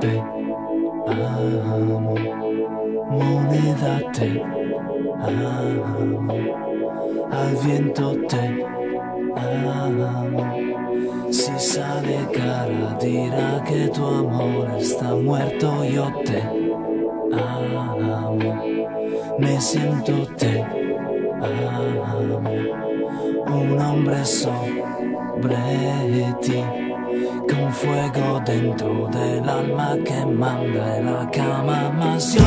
Te amo, moneda te amo, al viento te amo. Si sale cara dirá que tu amor está muerto, yo te amo, me siento te amo, un hombre sobre ti con fuego dentro del alma que manda en la cama. Más yo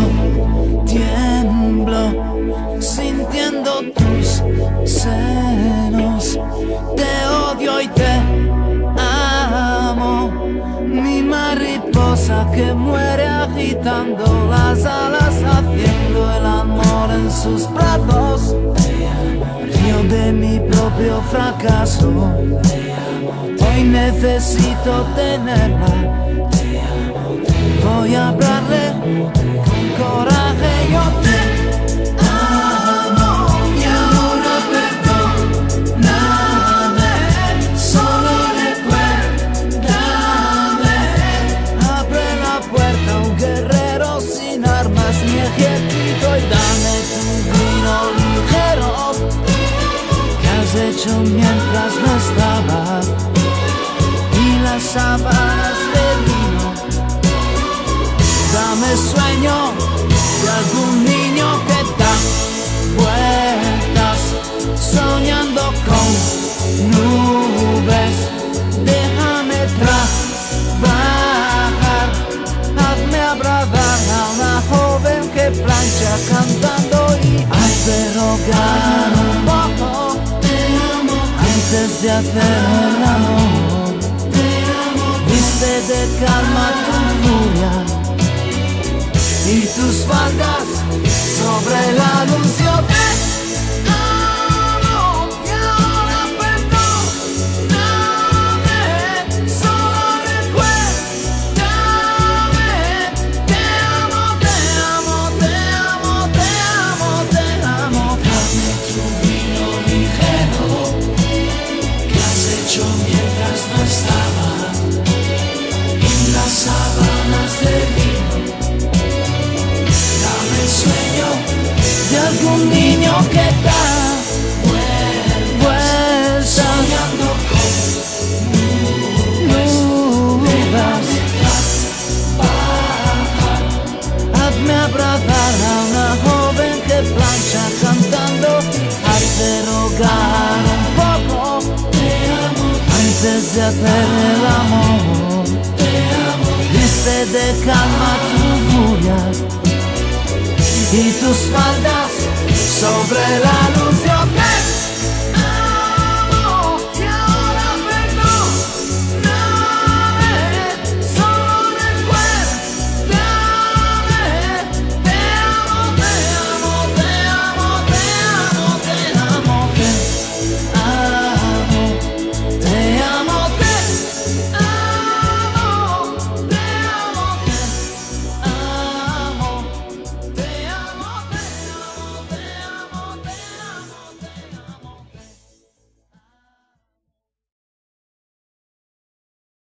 tiemblo sintiendo tus senos. Te odio y te amo mi mariposa que muere agitando las alas haciendo el amor en sus brazos propio fracaso Hoy necesito tenerla. Voy a hablarle con coraje. Yo te mientras no estaba y las sábanas de vino. Dame sueño de algún niño que da vueltas soñando con nubes. Déjame trabajar, hazme abrazar a una joven que plancha cantando y hazme rogar de hacer el amor. Viste de calma tu furia y tus faldas sobre la luz. Hazme abrazar a una joven que plancha cantando, hazte rogar un poco antes de hacer el amor. Viste de calma tu furia y tus faldas sobre la